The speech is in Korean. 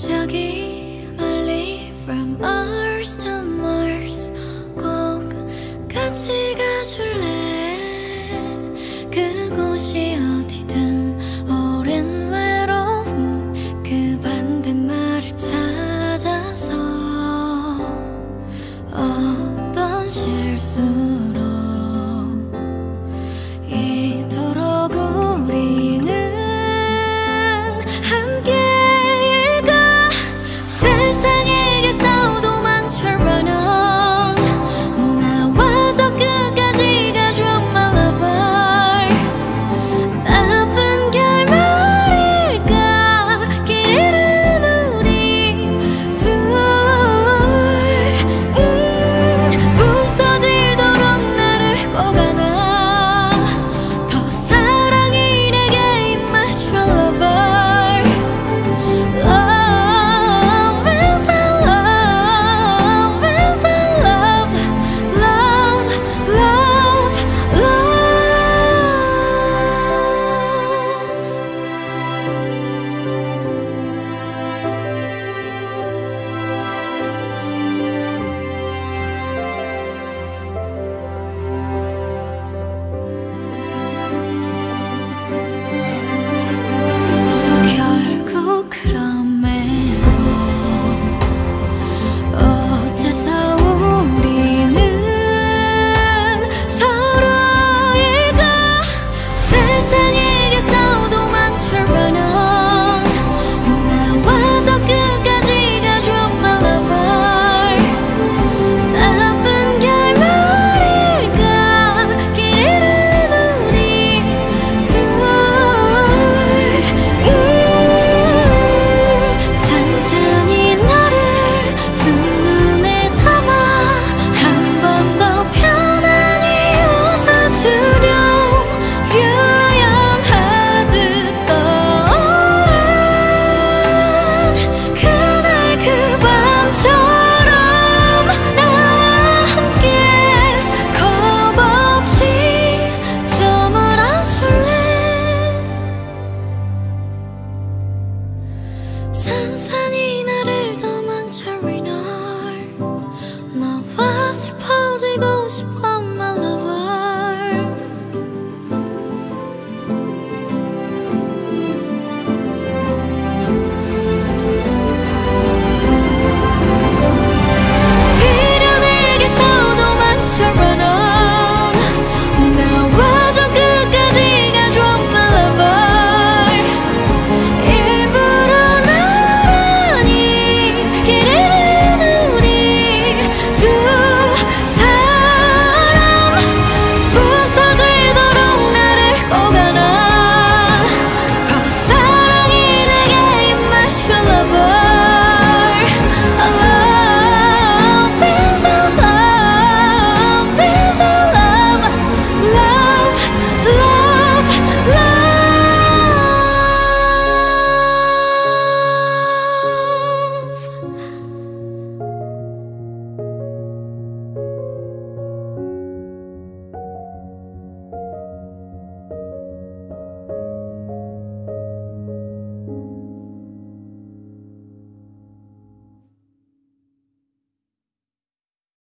저기 멀리 from Earth to Mars 꼭 같이 가줄래? 그곳이 어디든 오랜 외로움 그 반대말을 찾아서 어떤 실수